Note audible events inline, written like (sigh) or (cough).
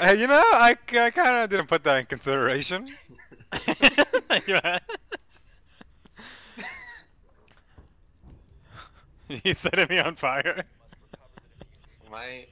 Uh, you know, I, I kind of didn't put that in consideration. (laughs) (laughs) you setting me on fire. My.